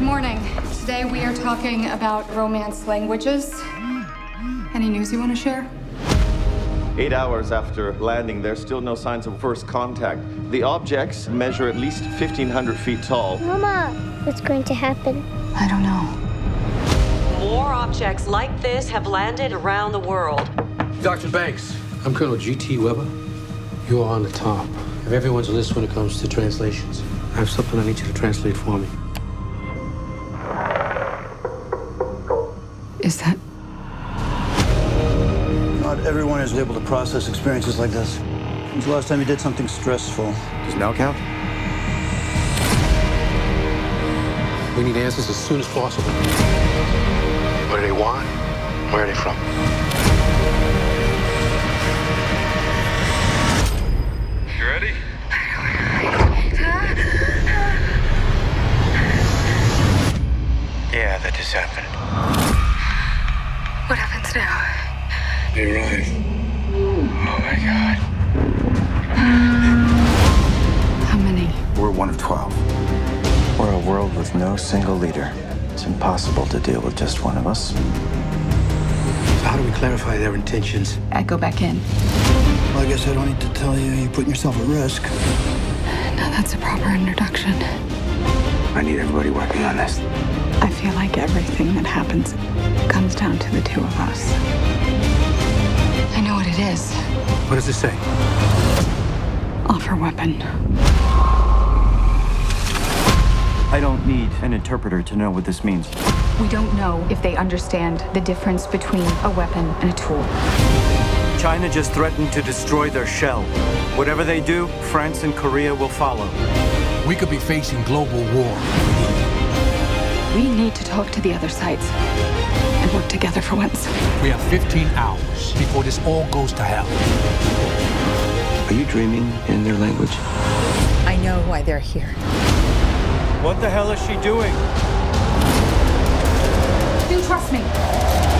Good morning. Today we are talking about romance languages. Any news you want to share? Eight hours after landing, there's still no signs of first contact. The objects measure at least 1,500 feet tall. Mama, what's going to happen? I don't know. More objects like this have landed around the world. Dr. Banks, I'm Colonel G.T. Weber. You are on the top of everyone's list when it comes to translations. I have something I need you to translate for me. Is that Not everyone is able to process experiences like this. When's the last time you did something stressful? Does now count? We need answers as soon as possible. What do they want? Where are they from? You ready? Yeah, that just happened. What happens now? They arrive. Oh my god. Uh, how many? We're one of 12. We're a world with no single leader. It's impossible to deal with just one of us. So how do we clarify their intentions? I go back in. Well, I guess I don't need to tell you you're putting yourself at risk. Now that's a proper introduction. I need everybody working on this. I feel like everything that happens comes down to the two of us. I know what it is. What does it say? Offer weapon. I don't need an interpreter to know what this means. We don't know if they understand the difference between a weapon and a tool. China just threatened to destroy their shell. Whatever they do, France and Korea will follow. We could be facing global war. We need to talk to the other sides and work together for once. We have 15 hours before this all goes to hell. Are you dreaming in their language? I know why they're here. What the hell is she doing? You trust me.